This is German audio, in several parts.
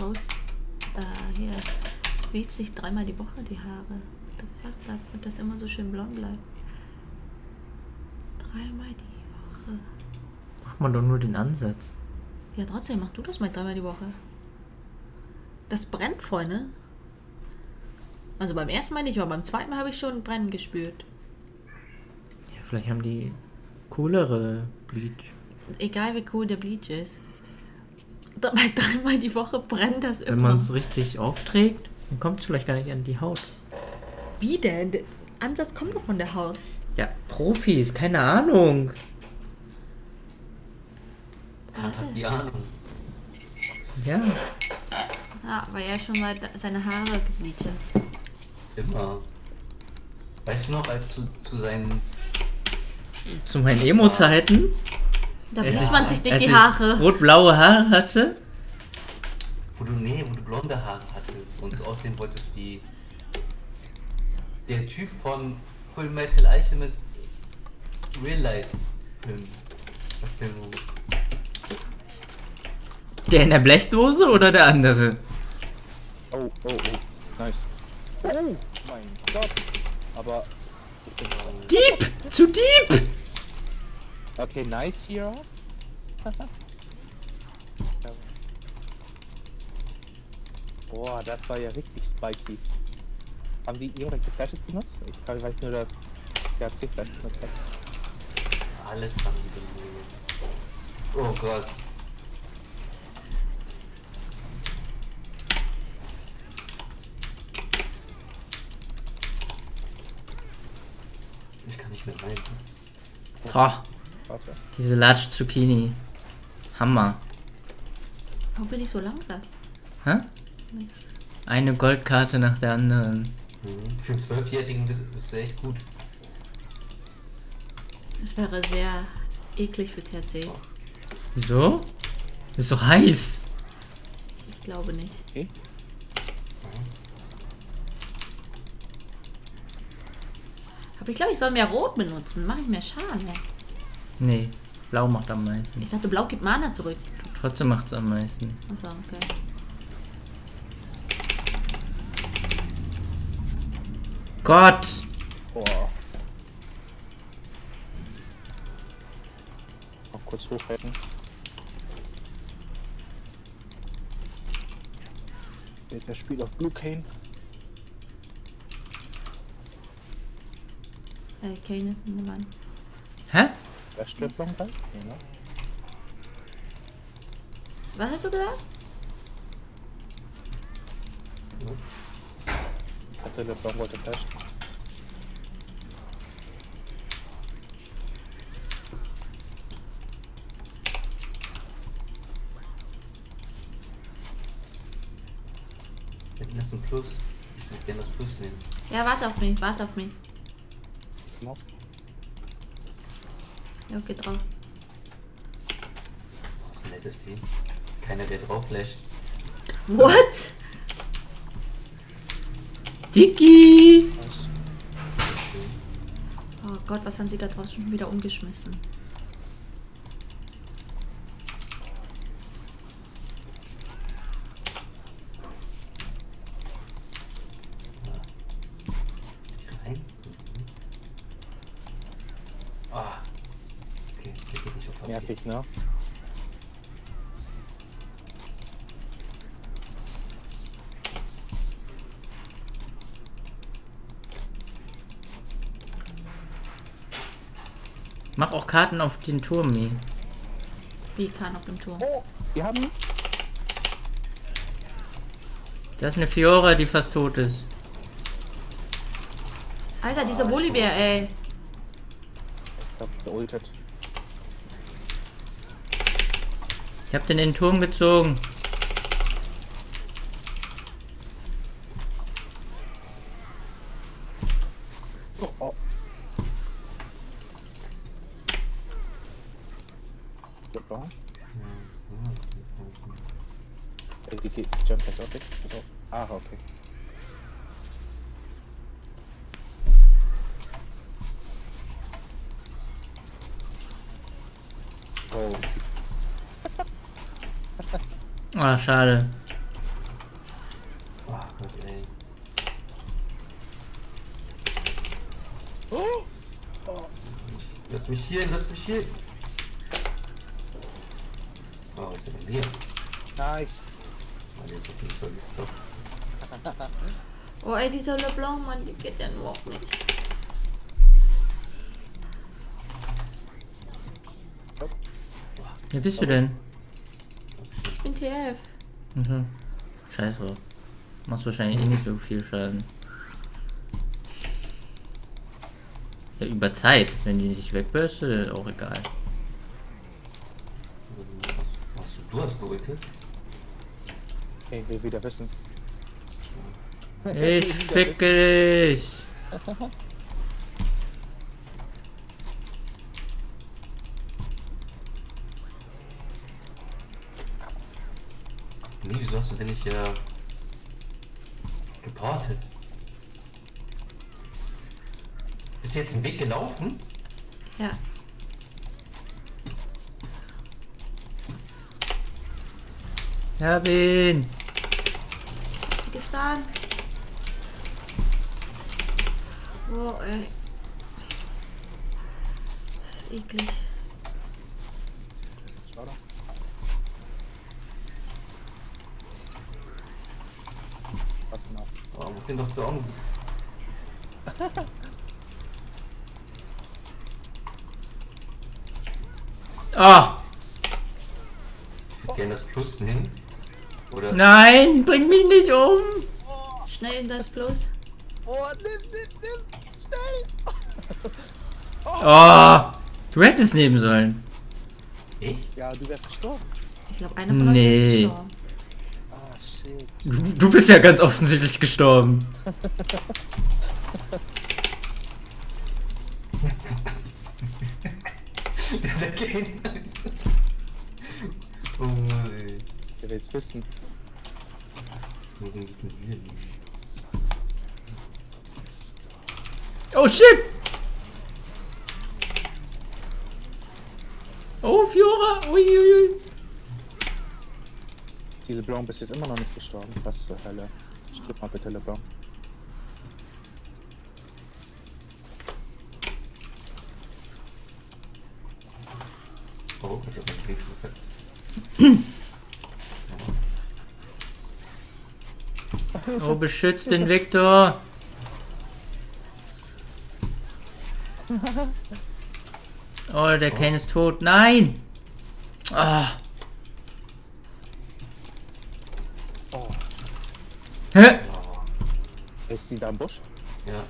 Rose, äh, hier, riecht sich dreimal die Woche die Haare. Damit das immer so schön blond bleibt. Dreimal die Woche. Macht man doch nur den Ansatz. Ja, trotzdem, mach du das mal dreimal die Woche. Das brennt voll, ne? Also beim ersten Mal nicht, aber beim zweiten Mal habe ich schon Brennen gespürt. Ja, vielleicht haben die coolere Bleach. Egal wie cool der Bleach ist. Dabei dreimal die Woche brennt das Wenn immer. man es richtig aufträgt, dann kommt es vielleicht gar nicht an die Haut. Wie denn? Der Ansatz kommt doch von der Haut. Ja, Profis, keine Ahnung. Hat die Ahnung. Ja, Ja, weil er schon mal seine Haare gebleicht hat. Immer. Weißt du noch, als zu, zu seinen. zu meinen Emo-Zeiten, Da ich- man sich nicht als die ich Haare. rot-blaue Haare hatte. Wo du, nee, wo du blonde Haare hattest und so aussehen wolltest wie. Der Typ von Full Metal Alchemist Real Life Film. Verfilmung. Der in der Blechdose oder der andere? Oh, oh, oh. Nice. Oh mein Gott. Aber ich bin Dieb! Zu Dieb! Okay, nice hier. Boah, das war ja richtig spicy. Haben die irgendwelche Flashes benutzt? Ich weiß nur, dass der C-Flash benutzt hat. Alles haben die benutzt. Oh Gott. Ich kann nicht mehr rein. Boah, Warte. diese Large Zucchini. Hammer. Warum bin ich so langsam? Hä? Eine Goldkarte nach der anderen. Mhm. Für einen Zwölfjährigen bist du echt gut. Das wäre sehr eklig für THC. Wieso? Ist doch heiß. Ich glaube nicht. Okay. Aber ich glaube, ich soll mehr Rot benutzen. Mache ich mehr Schaden. ey. Nee, blau macht am meisten. Ich dachte, Blau gibt Mana zurück. Trotzdem macht es am meisten. Achso, okay. Gott! Boah. Noch kurz hochhalten. Der spielt auf Blue Cane. Äh, Kane, nimm an. Hä? Long bald. Ja? Was hast du gesagt? Hatte der Blanc wollte. Hinten ist ein Plus. Ich würde gerne das Plus nehmen. Ja, warte auf mich, warte auf mich. Maus. Ja, okay, drauf. Das ist ein nettes Team. Keiner, der drauf flasht. What? Dicky! Nice. Oh Gott, was haben sie da draußen schon wieder umgeschmissen? Rein. Ah. Okay, der geht nicht auf HP. Nervig, ne? Mach auch Karten auf den Turm, Mi. Wie kann auf dem Turm. Oh, wir haben. Da ist eine Fiora, die fast tot ist. Alter, dieser Bolivär, ey. Ich glaub, geultet. Ich hab den in den Turm gezogen. Oh, oh. Super. Die Jump hat okay. Pass auf. Ah, okay. Oh, Ah, schade. Ach Gott, ey. Oh. Lass mich hier, lass mich hier. Oh, was ist denn hier? Nice. Mann, hier ist auf jeden Fall Stoff. oh, ey, dieser LeBlanc, Mann, die geht ja nur auch nicht. Wer bist du denn? Ich bin TF. Mhm. Scheiße. Machst wahrscheinlich eh nicht so viel Schaden. Ja, über Zeit. Wenn die nicht wegbürst, äh, auch egal. Was, was du, du hast geultet? Ich will wieder wissen. Ich will wieder ficke dich! wieso hast du denn nicht äh, geportet? Bist du jetzt den Weg gelaufen? Ja. Ihn! Sie gestan. Oh ey. Das ist eklig. Schau doch. Warte mal. Oh, den doch down. Ah! Ich würde gerne das Plus nehmen. Oder? Nein! Bring mich nicht um! Schnell in das Plus. Oh, nimm, nimm, nimm! Schnell! Oh! Du hättest nehmen sollen. Ich? Ja, du wärst gestorben. Ich glaube, einer von euch Nee. ist gestorben. Du, bist ja ganz offensichtlich gestorben. Dieser Game. oh Mann, ey. Wissen? Ein bisschen hier liegen. Oh shit! Oh, Fiora! Uiuiui! Die LeBlanc bist jetzt immer noch nicht gestorben. Was zur Hölle? Stirb mal bitte, LeBlanc. Oh, ich hab Keks verkackt. Oh, beschützt den Victor! Oh, der Kane ist tot. Nein! Ah. Oh, Hä? Ist die da im Busch? Ja.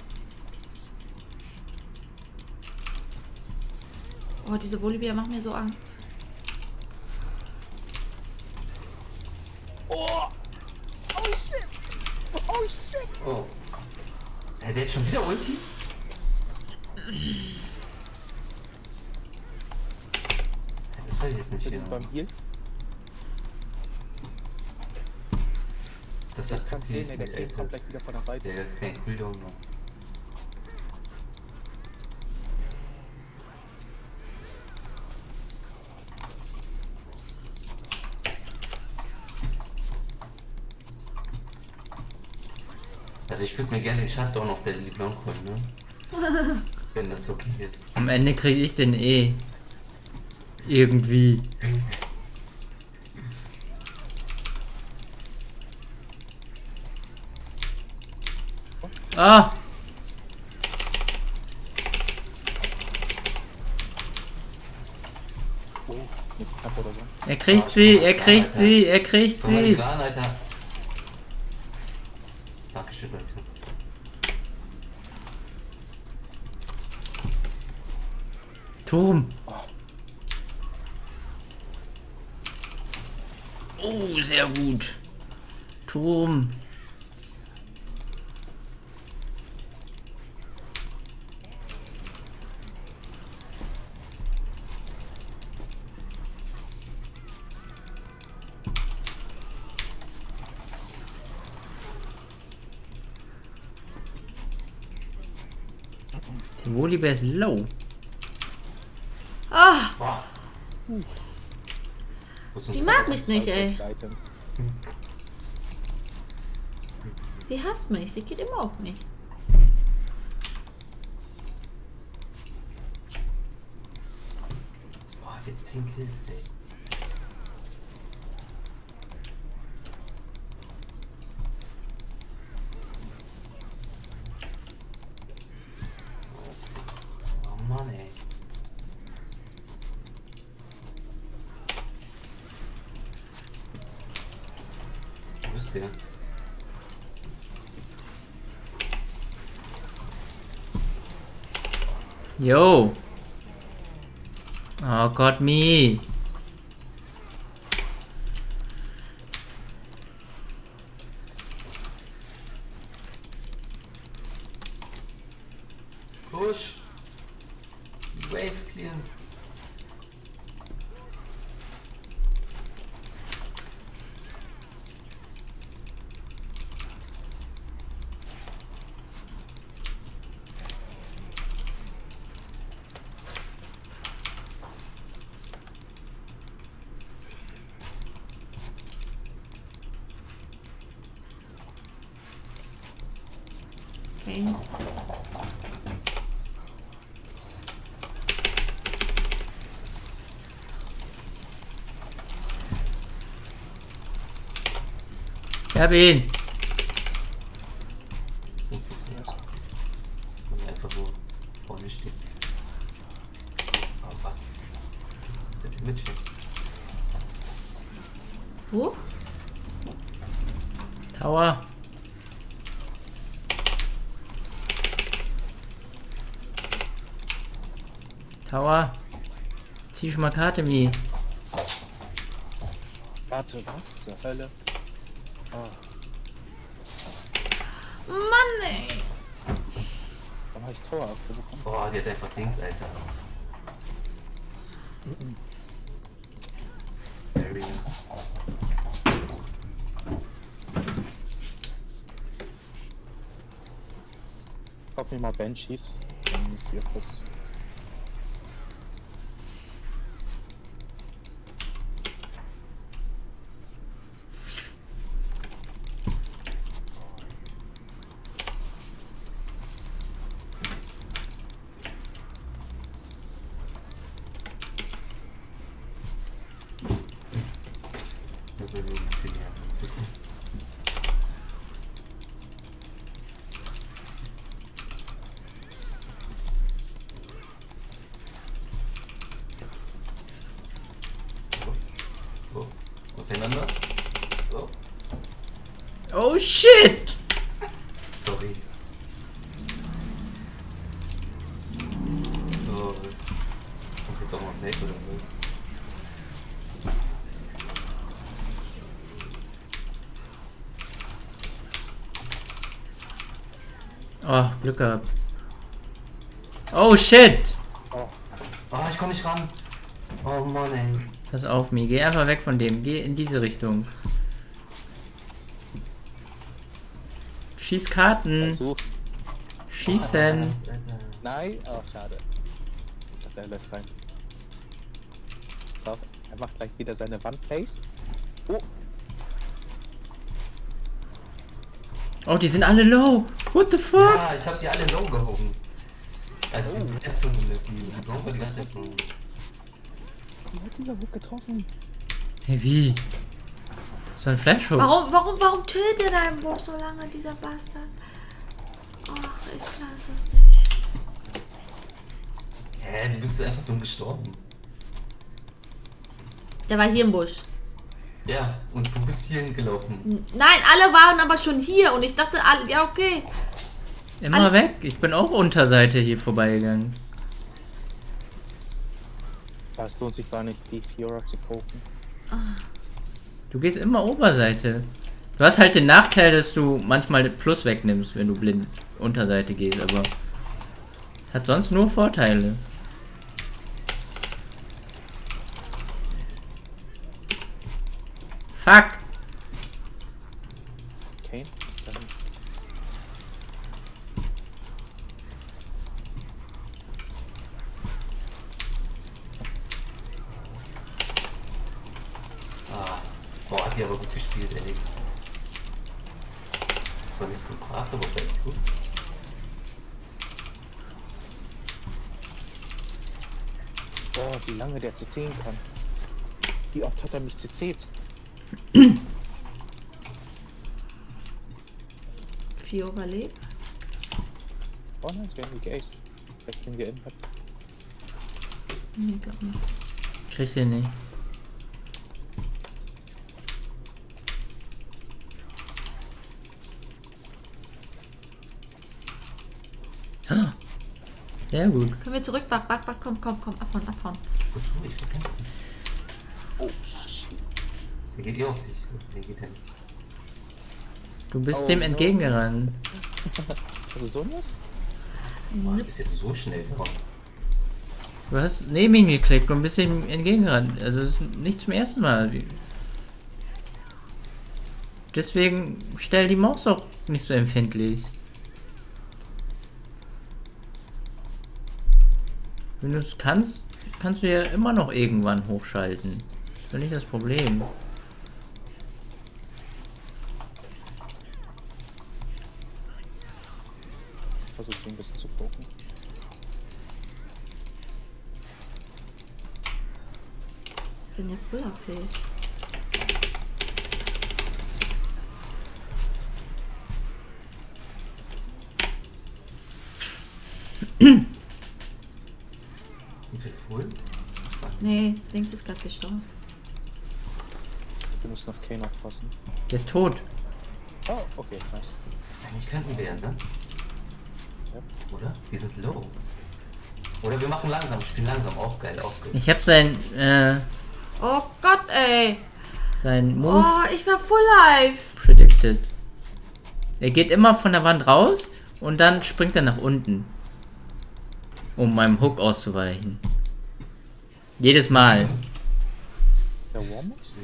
Oh, diese Bolivia macht mir so Angst. Oh! Oh shit! Oh shit! Oh. Hä, der hat schon wieder Ulti? Das hab ich jetzt nicht Ich hier. beim Heal. Sie ey, der Kill kommt gleich wieder von der Seite. Der keinen Cooldown mehr. Also ich würde mir gerne den Shutdown auf der Liblon holen, ne? Wenn das okay ist. Am Ende kriege ich den eh. Irgendwie. Ah! Oh. Er kriegt sie, er kriegt sie, er kriegt sie. Volibear ist low. Ah! Oh. Sie mag mich nicht, ey. Sie hasst mich, sie geht immer auf mich. Boah, ich hab 10 Kills, ey. Wo ist der? Yo. Oh Gott, me. Push! Wave clear. Okay. Ich hab ihn. Einfach wo vorne steht. Oh, was? Sind Mitchell? Wo? Tower. Tower. Zieh schon mal Karte, Mi. Warte, was zur Hölle? Mann, ey. Ich Tower abbekommen. Boah, die hat einfach links, Alter. Very Kauf mir mal Banshees. Dann ist ihr Kuss. Muss man nur ein bisschen mehr anzugucken. So. So. Auseinander. So. Oh shit! Sorry. So. Kommt jetzt auch noch weg oder so? Oh, Glück gehabt. Oh shit! Oh, ich komm nicht ran. Oh Mann, ey. Pass auf, Mi. Geh einfach weg von dem. Geh in diese Richtung. Schieß Karten. Versucht. Schießen. Alter. Nein? Oh, schade. Ich dachte, er läuft rein. Pass auf, er macht gleich wieder seine One-Place. Oh, Oh, die sind alle low. What the fuck? Ja, ich hab die alle low gehoben. Also die Red zumindest, die, war die ganze Zeit low. wie hat dieser Hook getroffen? Hey, wie? So ein Flashhook. Warum, warum, warum chillt der da im Buch so lange, dieser Bastard? Ach, ich lass es nicht. Hä, du bist einfach dumm gestorben. Der war hier im Busch. Ja, und du bist hier hingelaufen. Nein, alle waren aber schon hier und ich dachte, alle, ja okay. Immer Alle- weg. Ich bin auch Unterseite hier vorbeigegangen. Ja, es lohnt sich gar nicht, die Fiora zu kaufen. Du gehst immer Oberseite. Du hast halt den Nachteil, dass du manchmal Plus wegnimmst, wenn du blind Unterseite gehst, aber hat sonst nur Vorteile. Fuck! Okay, dann Ah, boah, hat die aber gut gespielt, ey. Zwar nichts gebracht, aber war echt gut. Oh, wie lange der CCen kann. Wie oft hat er mich CC't? Vier überlebt. Oh nein, es werden die geaced. Vielleicht kriegen wir Impact. Nee, glaub nicht. Krieg den nicht. Ah. Sehr gut. Können wir zurück? Back, back, back, komm, komm, komm, abhauen, abhauen. Wozu? Ich will kämpfen. Oh, shit. Der geht eh auf dich. Der geht hin. Du bist Oh, dem no. entgegengerannt. Also so was? Boah, du bist jetzt so schnell gekommen. Du hast neben ihn geklickt und bist ihm entgegengerannt. Also das ist nicht zum ersten Mal. Deswegen stell die Maus auch nicht so empfindlich. Wenn du es kannst, kannst du ja immer noch irgendwann hochschalten. Das ist doch nicht das Problem. Ich versuche ein bisschen zu poken. Sind ja voll AP. Sind wir full? Links ist gerade gestorben. Wir müssen auf Kane aufpassen. Der ist tot. Oh, okay, nice. Eigentlich könnten wir ja, ne? Ja. Oder? Die sind low. Oder wir machen langsam, spielen langsam. Auch geil, auch geil. Ich habe sein, äh, Oh Gott, ey. sein Move Oh, ich war full live. predicted. Er geht immer von der Wand raus und dann springt er nach unten. Um meinem Hook auszuweichen. Jedes Mal. Der Warmox?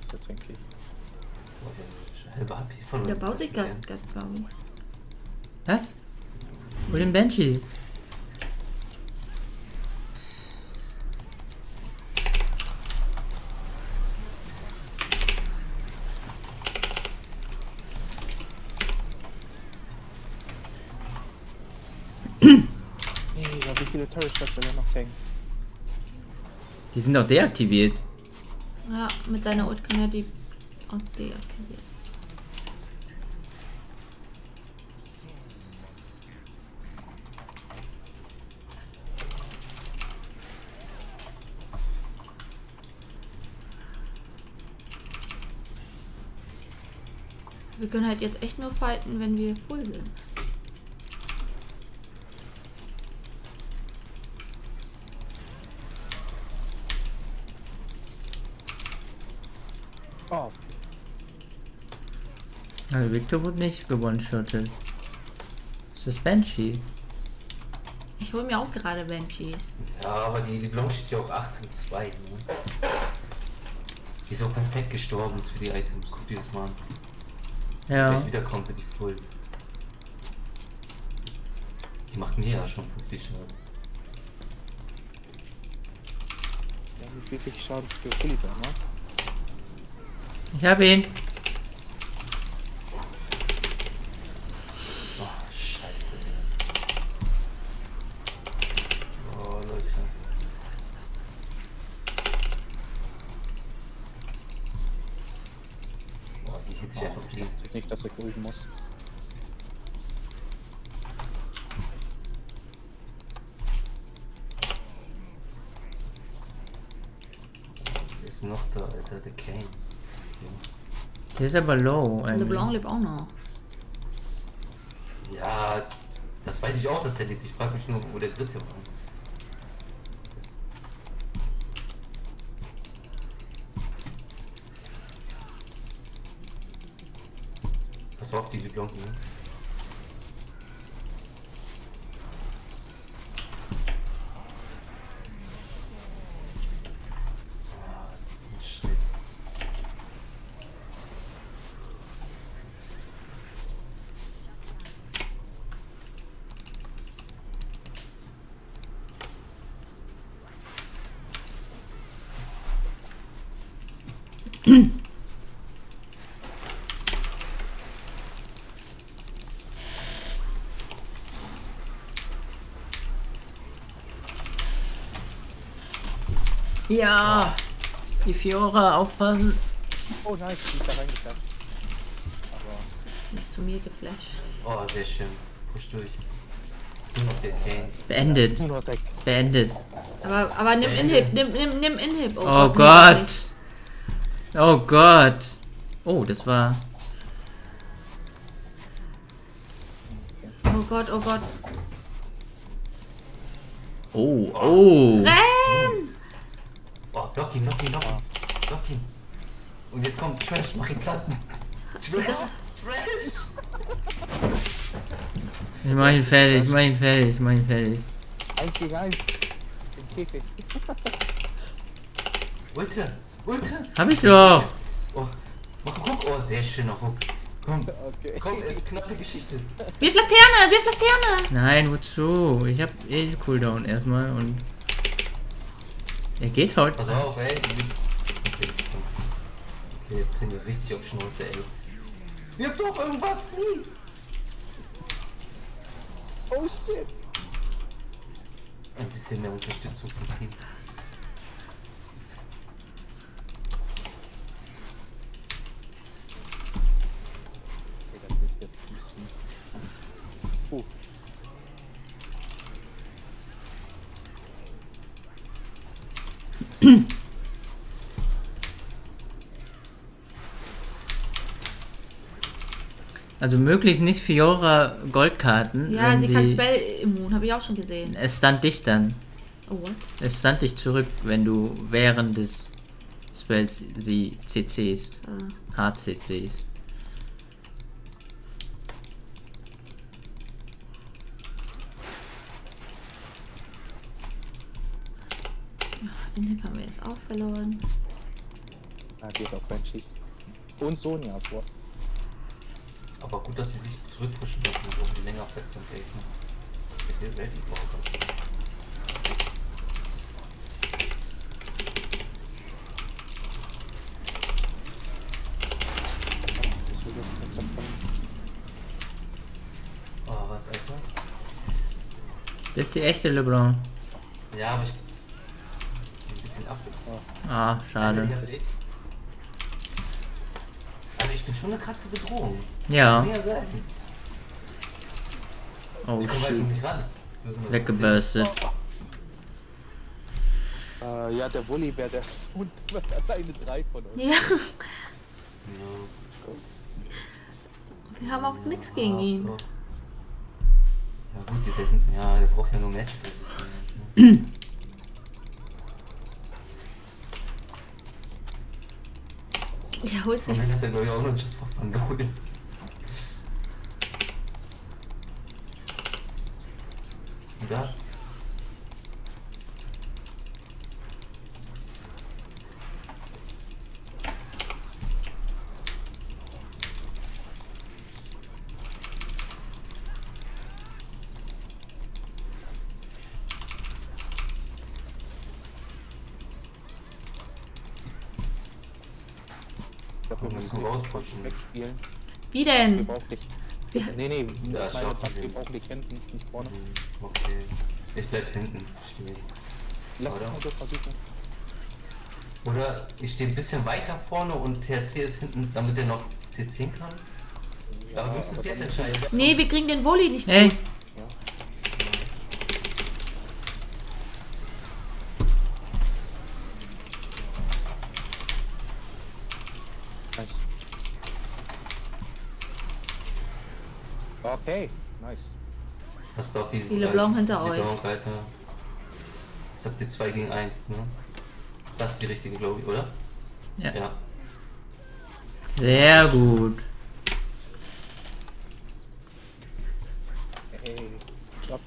Ist der tanky? Boah, der von Der baut sich gerade, ich. Was? Wo den Banshees? Nee, aber wie viele Turret Shots will er noch hängen? Die sind doch deaktiviert. Ja, mit seiner Ult kann er die auch deaktivieren. Wir können halt jetzt echt nur fighten, wenn wir full sind. Oh, Also Victor wurde nicht gewone-shottet. Das ist Banshee. Ich hole mir auch gerade Banshees. Ja, aber die, die Blanc steht ja auch 18-2, ne? Die ist auch perfekt gestorben für die Items. Guck dir das mal an. Ja. Wenn wiederkommt, wird die voll. Die macht mir ja schon 50 Schaden. der hat wirklich Schaden für Philippa, ne? Ich habe ihn. Oh, scheiße. Oh, Leute. Boah, die hit sich einfach clean. Nicht, dass er grüben muss. Ist noch da, Alter, der Kane. Der ist aber low. eigentlich. LeBlanc lebt auch noch. Ja, das weiß ich auch, dass der lebt. Ich frage mich nur, wo der dritte war. Ja! Die Fiora, aufpassen. Oh nice, die ist da reingegangen. Aber Sie ist zu mir geflasht. Oh, sehr schön. Push durch. Beendet. Beendet. Aber, aber nimm Inhib, nimm, nimm, nimm Inhib. Oh nee, Gott. nicht. Oh Gott. Oh, das war. Oh Gott, oh Gott. Oh, oh. Renn! Block ihn, block ihn, block ihn. Block ihn. Und jetzt kommt Trash, mach ihn platt. Trash, Trash. Ich mach ihn fertig, ich mach ihn fertig, ich mach ihn fertig. Eins gegen eins. Im Käfig. Ulte, Ulte. Hab ich doch. Oh, mach Hook. Oh, sehr schöner Hook. Komm, Okay. komm, ist knappe Geschichte. Wirf Laterne, wirf Laterne! Nein, wozu? Ich hab eh Cooldown erstmal und. Er geht heute. Pass auf, ey. Okay, okay, jetzt kriegen wir richtig auf Schnauze, ey. Wirf doch irgendwas, flieh! Oh shit. Ein bisschen mehr Unterstützung vom Team. Also möglichst nicht Fiora Goldkarten. Ja, wenn sie kann Spell immun, habe ich auch schon gesehen. Es stand dich dann. Oh, what? Es stand dich zurück, wenn du während des Spells sie CCs, Ah. HCCs. Inhib haben wir jetzt auch verloren. Ah, geht auch Frenchies. Und Sonja vor. Aber gut, dass die sich zurückpushen lassen und irgendwie länger fetzt und acen. Ich will Welt die aufkommen. Oh, was, Alter? Das ist die echte LeBron. Ja, aber ich. Ein bisschen ab. Ah, schade. Bin schon eine krasse Bedrohung. Ja. Sehr sein. Oh Ich weit shit. Weggebürstet. Äh, ja, der Wulli wäre der Sohn alleine drei von uns. Ja, Ja. wir haben auch nichts gegen ihn. Ja, gut, die sind, ja, der braucht ja nur Magic Resistance. Ne? Ja, hol Und sich. dann hat er, glaube ich, auch noch Just for Fun geholt. Und da? Dafür Wir müssen müssen wir wegspielen. Wie Wir denn? brauchen nicht. Wir, Nee, nee, Ja, Takt, wir. wir brauchen nicht hinten, nicht vorne. Okay. Ich bleib hinten stehen. Lass Oder? es mal so versuchen. Oder ich stehe ein bisschen weiter vorne und THC ist hinten, damit er noch C10 kann. Aber du musst es jetzt entscheiden. nee, wir kriegen den Volley nicht Hey, gut. Nice. Okay, nice. Auch die, Die LeBlanc hinter die euch. LeBlanc weiter. Jetzt habt ihr 2 gegen 1, ne? Das ist die richtige, glaube ich, oder? Ja. Ja. sehr gut. Hey, stopp.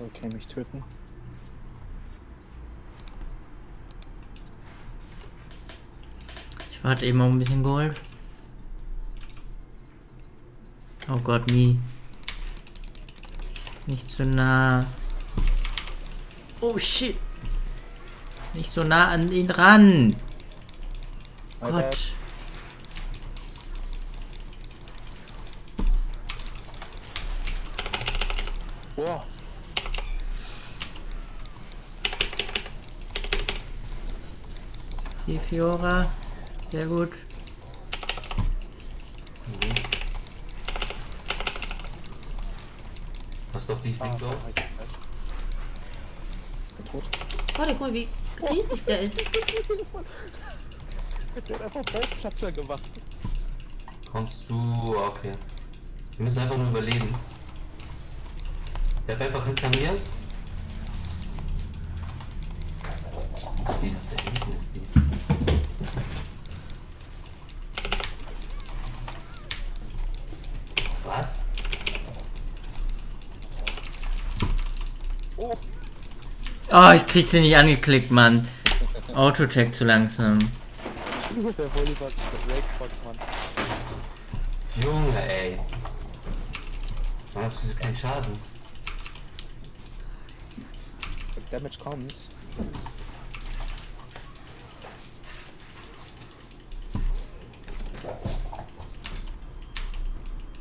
Okay, mich töten. Ich warte eben auf ein bisschen Gold. Oh Gott, Mi. Nicht zu nah. Oh shit. Nicht so nah an ihn ran. My. Gott. Fiora. Sehr gut. Passt auf dich, Ah, Victor. ich bin falsch. Bin tot. Warte, guck mal, wie riesig der ist. Der hat einfach Bauchklatscher gemacht. Kommst du. Okay. Wir müssen einfach nur überleben. Der bleibt einfach hinter mir. Ist die nach da hinten ist die. Was? Oh, Oh, ich krieg sie nicht angeklickt, Mann. Autocheck zu langsam. der Volleyball ist der Breakboss, Mann. Junge, ey. Warum hast du so keinen Schaden? Wenn Damage kommt,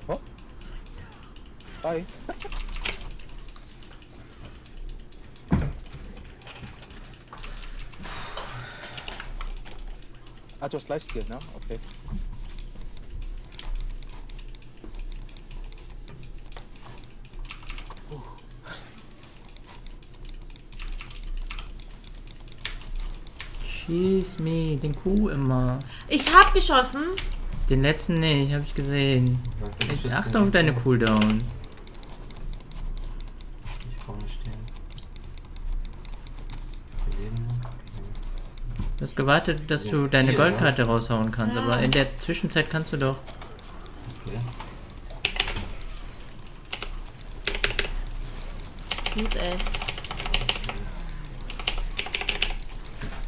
Oh. Bye. ah, du hast Lifesteal, ne? Okay. Schieß me, den Kuh immer. Ich hab geschossen. Den letzten nicht, hab ich gesehen. Ich achte auf deine Cooldown. Ich vorne stehen. Wir leben noch. Du hast gewartet, dass Ja, du deine ne? Goldkarte raushauen kannst, Ja. aber in der Zwischenzeit kannst du doch. Okay. Gut, ey.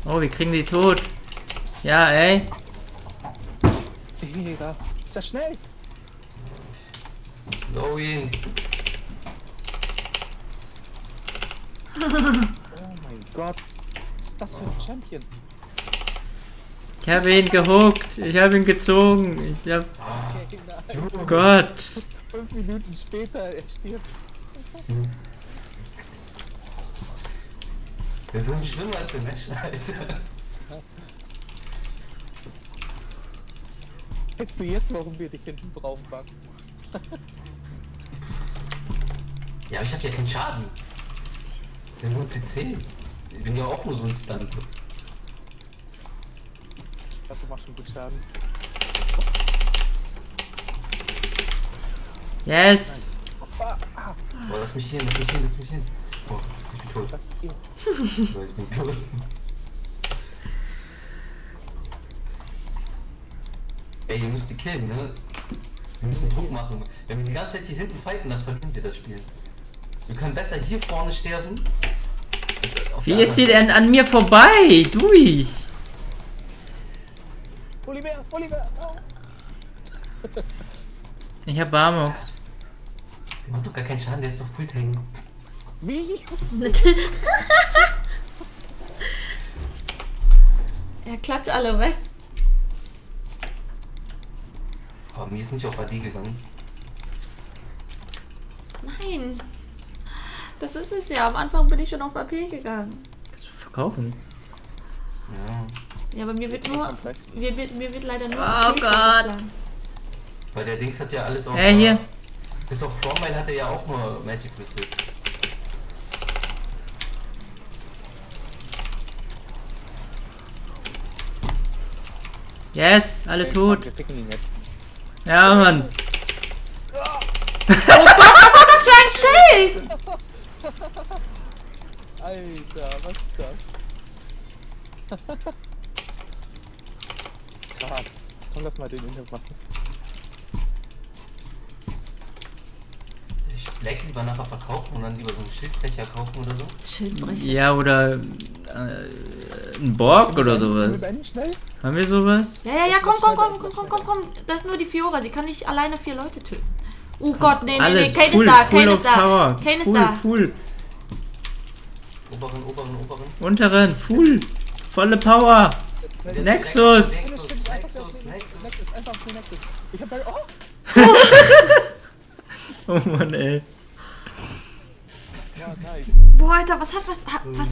Oh, wir kriegen die tot. Ja, ey. Digga, ist er schnell? Slow ihn. Oh mein Gott. Was ist das für ein Champion? Ich habe ihn gehuckt. Ich habe ihn gezogen. Ich hab. Oh Gott. Fünf Minuten später, er stirbt. Wir sind schlimmer als der Menschen, Alter. Weißt du jetzt, warum wir dich hinten brauchen, Bug? Ja, aber ich hab ja keinen Schaden. Ich bin nur CC. Ich bin ja auch nur so ein Stunt. Glaube, du machst schon gut Schaden. Yes. Ah, Oh, lass mich hin, lass mich hin, lass mich hin. Oh, ich bin tot. So, ich bin tot. Ey, ihr müsst die killen, ne? Wir müssen Druck machen. Wenn wir die ganze Zeit hier hinten fighten, dann verlieren wir das Spiel. Wir können besser hier vorne sterben. Wie ist sie denn an mir vorbei? Durch. Oliver, Oliver, no. Ich hab Barmox. Der macht doch gar keinen Schaden, der ist doch Full Tank. Wie? Er klatscht alle weg. Aber mir ist nicht auf AD gegangen. Nein. Das ist es ja. Am Anfang bin ich schon auf AP gegangen. Kannst du verkaufen? Ja. Ja, aber mir wird nur. Mir wird, mir wird leider nur. Oh Gott. Weil der Dings hat ja alles auf. Äh, hier. Bis auf Frontline hat er ja auch nur Magic Resist. Yes, alle Ey, tot. Wir ficken ihn jetzt. Ja, Mann. Was ist das für ein Schild? Alter, was ist das? Krass. Komm, lass mal den Inhalt machen. Ich Black lieber nachher verkaufen und dann lieber so einen Schildbrecher kaufen oder so. Schildbrecher. Ja, oder äh, ein Borg oder sowas. Haben wir sowas? Ja, ja, ja, komm, komm, komm, komm, komm, komm, komm. Das ist nur die Fiora. Sie kann nicht alleine vier Leute töten. Oh Gott, nee, nee, nee. Kane full, ist da, Kane ist da. Power. Kane ist da. full. Oberen, oberen, oberen. Unteren, full. Volle Power. Nexus, einfach Nexus. Ich hab bei. Oh! Oh Mann, ey. Ja, nice. Boah, Alter, was hat was, was